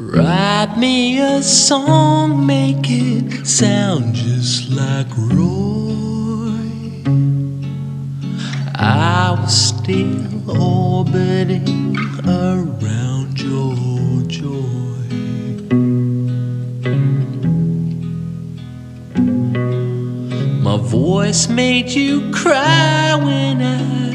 Write me a song, make it sound just like Roy. I was still orbiting around your joy. My voice made you cry when I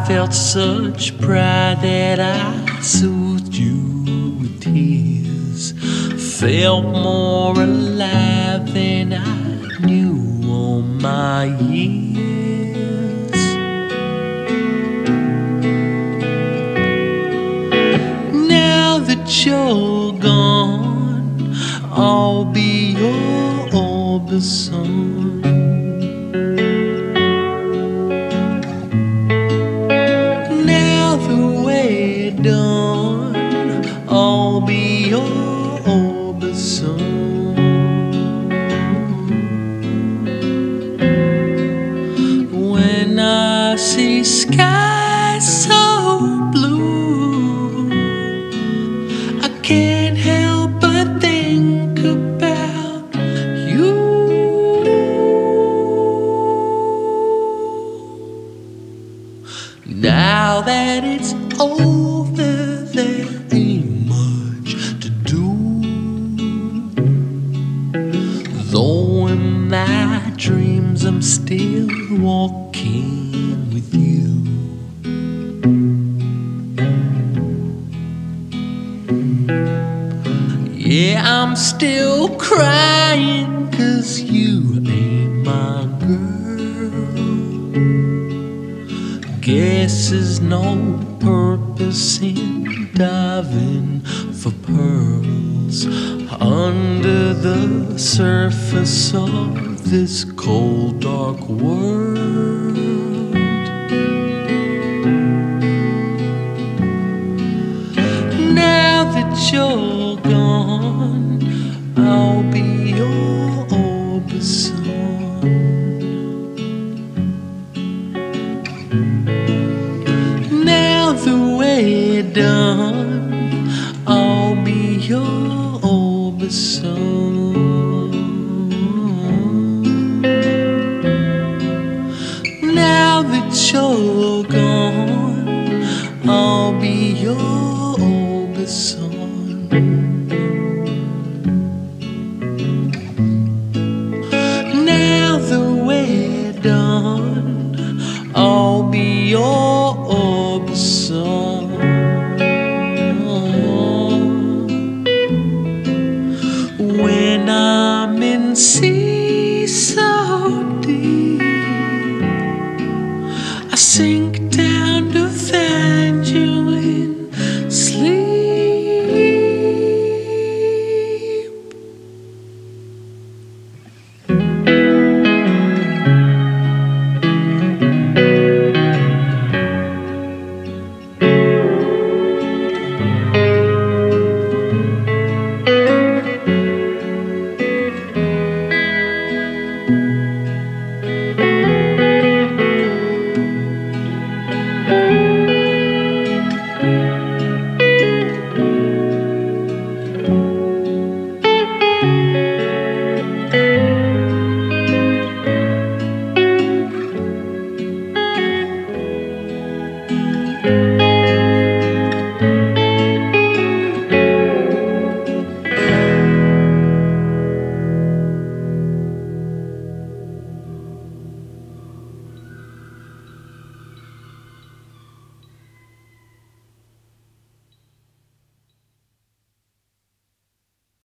I felt such pride that I soothed you with tears. Felt more alive than I knew all my years. Now that you're gone, I'll be your Orbison. Orbison. When I see skies so blue, I can't help but think about you. Now that it's over, I'm still crying cause you ain't my girl. Guess there's no purpose in diving for pearls under the surface of this cold, dark world. Now that you're gone, I'll be your Orbison. Now the way done, I'll be your Orbison. Now that you're your